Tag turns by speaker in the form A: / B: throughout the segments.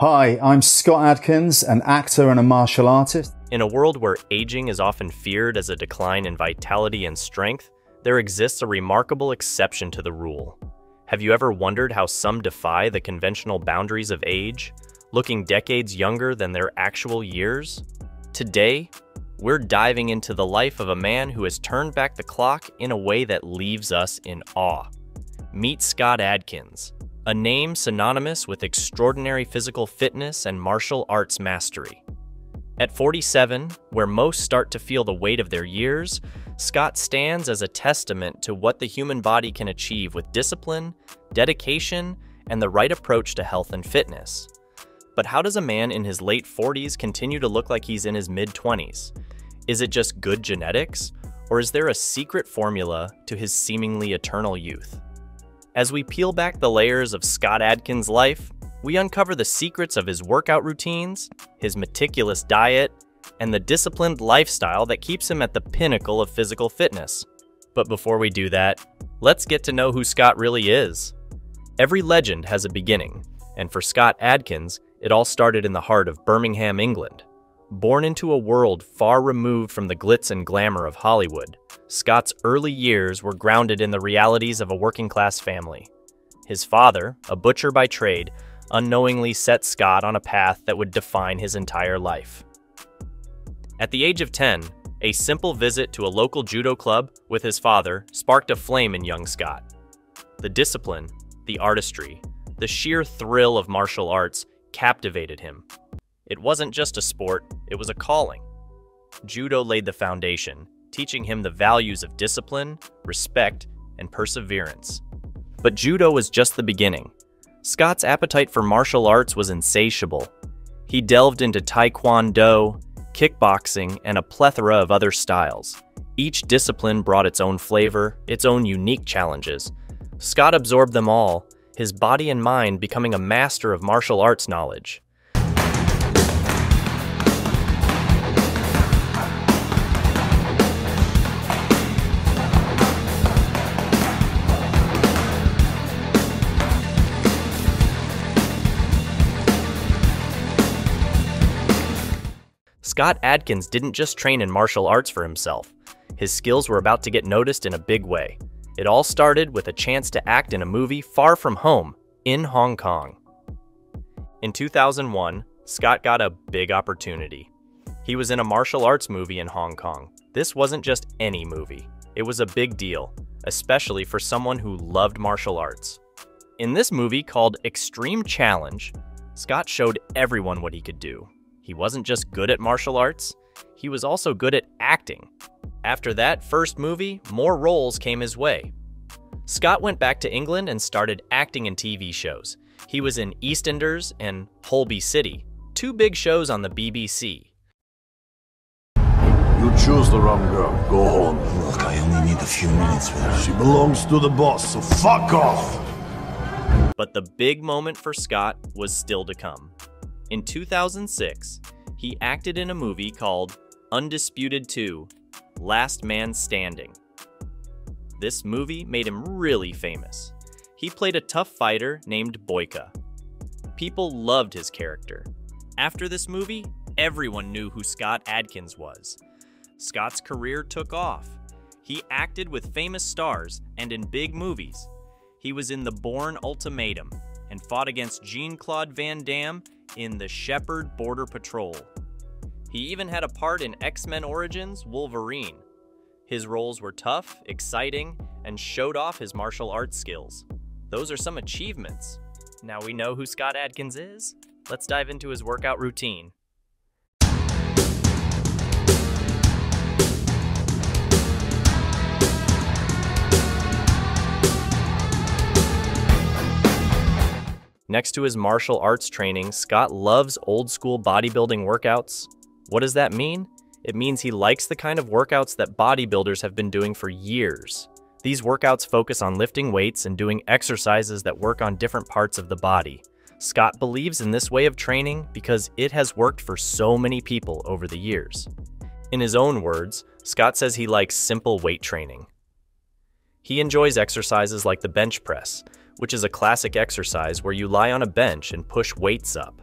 A: Hi, I'm Scott Adkins, an actor and a martial artist.
B: In a world where aging is often feared as a decline in vitality and strength, there exists a remarkable exception to the rule. Have you ever wondered how some defy the conventional boundaries of age, looking decades younger than their actual years? Today, we're diving into the life of a man who has turned back the clock in a way that leaves us in awe. Meet Scott Adkins, a name synonymous with extraordinary physical fitness and martial arts mastery. At 47, where most start to feel the weight of their years, Scott stands as a testament to what the human body can achieve with discipline, dedication, and the right approach to health and fitness. But how does a man in his late 40s continue to look like he's in his mid 20s? Is it just good genetics, or is there a secret formula to his seemingly eternal youth? As we peel back the layers of Scott Adkins' life, we uncover the secrets of his workout routines, his meticulous diet, and the disciplined lifestyle that keeps him at the pinnacle of physical fitness. But before we do that, let's get to know who Scott really is. Every legend has a beginning, and for Scott Adkins, it all started in the heart of Birmingham, England. Born into a world far removed from the glitz and glamour of Hollywood, Scott's early years were grounded in the realities of a working class family. His father, a butcher by trade, unknowingly set Scott on a path that would define his entire life. At the age of 10, a simple visit to a local judo club with his father sparked a flame in young Scott. The discipline, the artistry, the sheer thrill of martial arts captivated him, it wasn't just a sport, it was a calling. Judo laid the foundation, teaching him the values of discipline, respect, and perseverance. But Judo was just the beginning. Scott's appetite for martial arts was insatiable. He delved into Taekwondo, kickboxing, and a plethora of other styles. Each discipline brought its own flavor, its own unique challenges. Scott absorbed them all, his body and mind becoming a master of martial arts knowledge. Scott Adkins didn't just train in martial arts for himself. His skills were about to get noticed in a big way. It all started with a chance to act in a movie far from home, in Hong Kong. In 2001, Scott got a big opportunity. He was in a martial arts movie in Hong Kong. This wasn't just any movie. It was a big deal, especially for someone who loved martial arts. In this movie called Extreme Challenge, Scott showed everyone what he could do. He wasn't just good at martial arts, he was also good at acting. After that first movie, more roles came his way. Scott went back to England and started acting in TV shows. He was in EastEnders and Holby City, two big shows on the BBC.
C: You choose the wrong girl. Go home.
D: Look, I only need a few minutes with her.
C: She belongs to the boss, so fuck off!
B: But the big moment for Scott was still to come. In 2006, he acted in a movie called Undisputed 2 Last Man Standing. This movie made him really famous. He played a tough fighter named Boyka. People loved his character. After this movie, everyone knew who Scott Adkins was. Scott's career took off. He acted with famous stars and in big movies. He was in The Bourne Ultimatum and fought against Jean Claude Van Damme in The Shepherd Border Patrol. He even had a part in X Men Origins Wolverine. His roles were tough, exciting, and showed off his martial arts skills. Those are some achievements. Now we know who Scott Adkins is. Let's dive into his workout routine. Next to his martial arts training, Scott loves old school bodybuilding workouts. What does that mean? It means he likes the kind of workouts that bodybuilders have been doing for years. These workouts focus on lifting weights and doing exercises that work on different parts of the body. Scott believes in this way of training because it has worked for so many people over the years. In his own words, Scott says he likes simple weight training. He enjoys exercises like the bench press, which is a classic exercise where you lie on a bench and push weights up.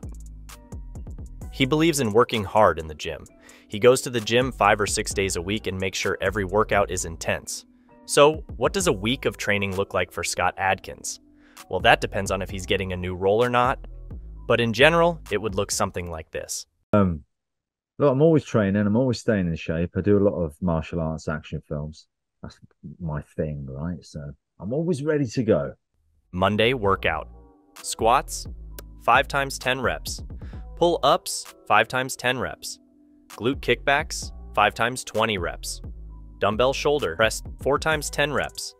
B: He believes in working hard in the gym. He goes to the gym five or six days a week and makes sure every workout is intense. So, what does a week of training look like for Scott Adkins? Well, that depends on if he's getting a new role or not. But in general, it would look something like this.
E: Um, look, I'm always training. I'm always staying in shape. I do a lot of martial arts action films. That's my thing, right? So I'm always ready to go.
B: Monday workout. Squats, 5 times 10 reps. Pull ups, 5 times 10 reps. Glute kickbacks, 5 times 20 reps. Dumbbell shoulder press, 4 times 10 reps.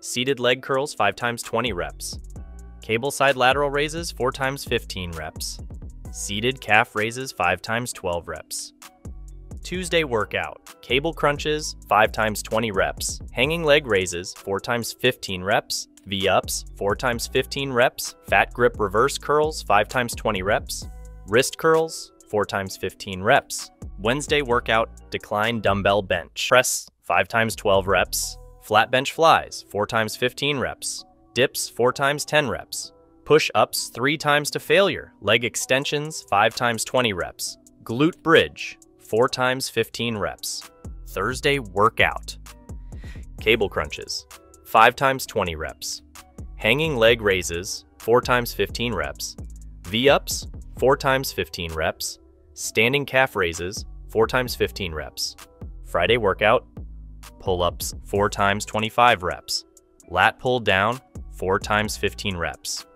B: Seated leg curls, 5 times 20 reps. Cable side lateral raises, 4 times 15 reps. Seated calf raises, 5 times 12 reps. Tuesday workout. Cable crunches, 5 times 20 reps. Hanging leg raises, 4 times 15 reps. V-ups, 4 times 15 reps. Fat grip reverse curls, 5 times 20 reps. Wrist curls, 4 times 15 reps. Wednesday workout, decline dumbbell bench. Press, 5 times 12 reps. Flat bench flies, 4 times 15 reps. Dips, 4 times 10 reps. Push ups, 3 times to failure. Leg extensions, 5 times 20 reps. Glute bridge, 4 times 15 reps. Thursday workout. Cable crunches, 5 times 20 reps. Hanging leg raises, 4 times 15 reps. V ups, 4 times 15 reps. Standing calf raises, 4 times 15 reps. Friday workout, pull ups, 4 times 25 reps. Lat pull down, 4 times 15 reps.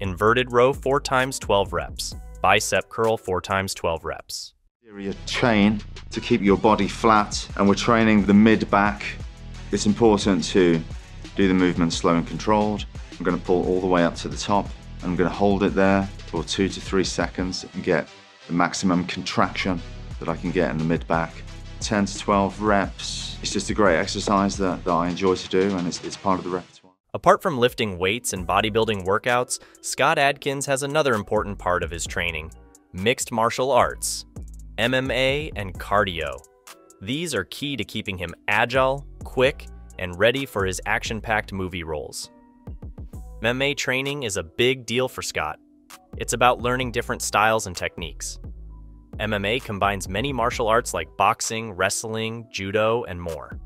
B: Inverted row, 4 times 12 reps. Bicep curl, 4 times 12 reps.
F: Your chain to keep your body flat, and we're training the mid back. It's important to do the movement slow and controlled. I'm going to pull all the way up to the top. I'm going to hold it there for two to three seconds and get the maximum contraction that I can get in the mid back. 10 to 12 reps. It's just a great exercise that, that I enjoy to do, and it's, it's part of the repertoire.
B: Apart from lifting weights and bodybuilding workouts, Scott Adkins has another important part of his training mixed martial arts, MMA, and cardio. These are key to keeping him agile, quick, and ready for his action packed movie roles. MMA training is a big deal for Scott. It's about learning different styles and techniques. MMA combines many martial arts like boxing, wrestling, judo, and more.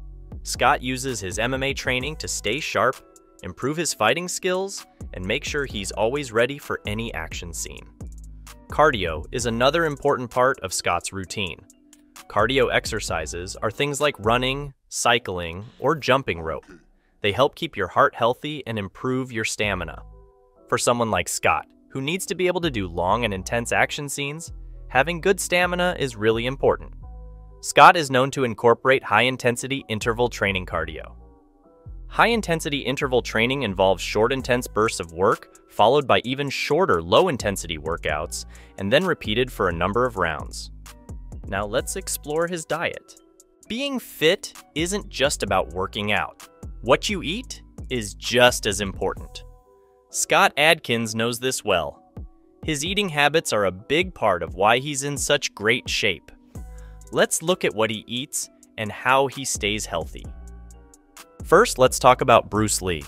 B: Scott uses his MMA training to stay sharp, improve his fighting skills, and make sure he's always ready for any action scene. Cardio is another important part of Scott's routine. Cardio exercises are things like running, cycling, or jumping rope. They help keep your heart healthy and improve your stamina. For someone like Scott, who needs to be able to do long and intense action scenes, having good stamina is really important. Scott is known to incorporate high intensity interval training cardio. High intensity interval training involves short, intense bursts of work, followed by even shorter, low intensity workouts, and then repeated for a number of rounds. Now let's explore his diet. Being fit isn't just about working out. What you eat is just as important. Scott Adkins knows this well. His eating habits are a big part of why he's in such great shape. Let's look at what he eats and how he stays healthy. First, let's talk about Bruce Lee.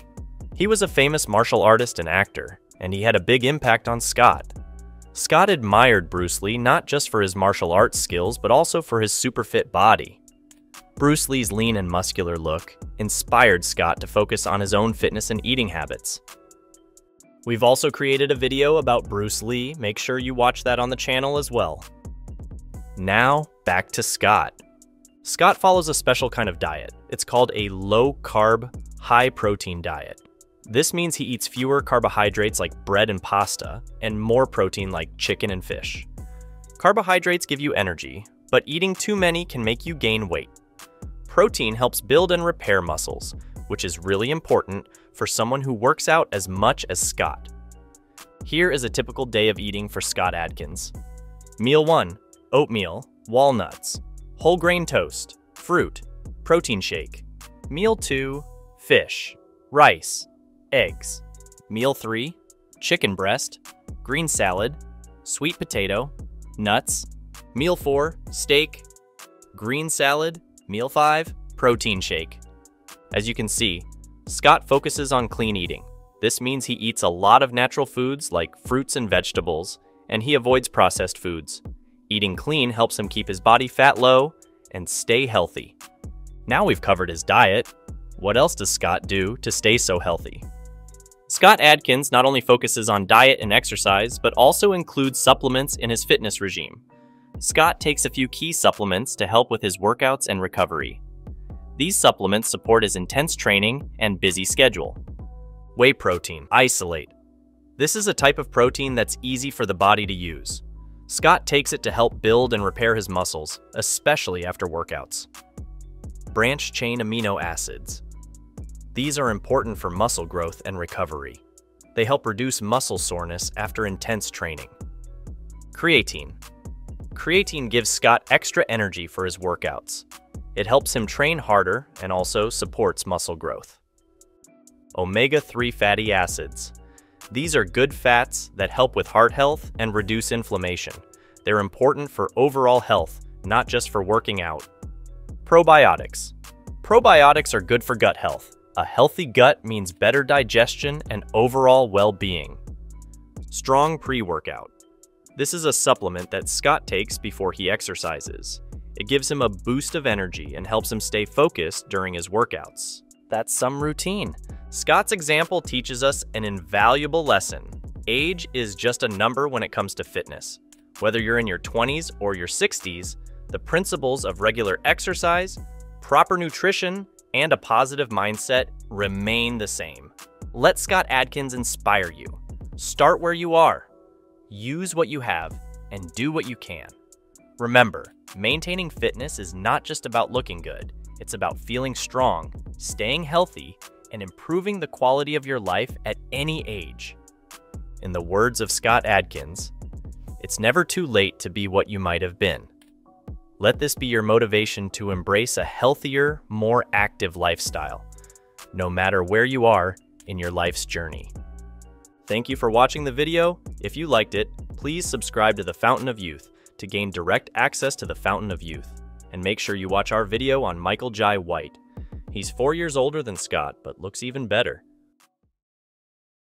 B: He was a famous martial artist and actor, and he had a big impact on Scott. Scott admired Bruce Lee not just for his martial arts skills, but also for his super fit body. Bruce Lee's lean and muscular look inspired Scott to focus on his own fitness and eating habits. We've also created a video about Bruce Lee, make sure you watch that on the channel as well. Now, back to Scott. Scott follows a special kind of diet. It's called a low carb, high protein diet. This means he eats fewer carbohydrates like bread and pasta, and more protein like chicken and fish. Carbohydrates give you energy, but eating too many can make you gain weight protein helps build and repair muscles, which is really important for someone who works out as much as Scott. Here is a typical day of eating for Scott Adkins. Meal 1 Oatmeal, walnuts, whole grain toast, fruit, protein shake. Meal 2 Fish, rice, eggs. Meal 3 Chicken breast, green salad, sweet potato, nuts. Meal 4 Steak, green salad, Meal 5 Protein Shake. As you can see, Scott focuses on clean eating. This means he eats a lot of natural foods like fruits and vegetables, and he avoids processed foods. Eating clean helps him keep his body fat low and stay healthy. Now we've covered his diet. What else does Scott do to stay so healthy? Scott Adkins not only focuses on diet and exercise, but also includes supplements in his fitness regime. Scott takes a few key supplements to help with his workouts and recovery. These supplements support his intense training and busy schedule. Whey protein, isolate. This is a type of protein that's easy for the body to use. Scott takes it to help build and repair his muscles, especially after workouts. Branch chain amino acids. These are important for muscle growth and recovery. They help reduce muscle soreness after intense training. Creatine. Creatine gives Scott extra energy for his workouts. It helps him train harder and also supports muscle growth. Omega-3 fatty acids. These are good fats that help with heart health and reduce inflammation. They're important for overall health, not just for working out. Probiotics. Probiotics are good for gut health. A healthy gut means better digestion and overall well-being. Strong pre-workout. This is a supplement that Scott takes before he exercises. It gives him a boost of energy and helps him stay focused during his workouts. That's some routine. Scott's example teaches us an invaluable lesson. Age is just a number when it comes to fitness. Whether you're in your 20s or your 60s, the principles of regular exercise, proper nutrition, and a positive mindset remain the same. Let Scott Adkins inspire you. Start where you are, use what you have, and do what you can. Remember, maintaining fitness is not just about looking good, it's about feeling strong, staying healthy, and improving the quality of your life at any age. In the words of Scott Adkins, it's never too late to be what you might have been. Let this be your motivation to embrace a healthier, more active lifestyle, no matter where you are in your life's journey. Thank you for watching the video. If you liked it, please subscribe to the Fountain of Youth to gain direct access to the Fountain of Youth. And make sure you watch our video on Michael Jai White. He's four years older than Scott, but looks even better.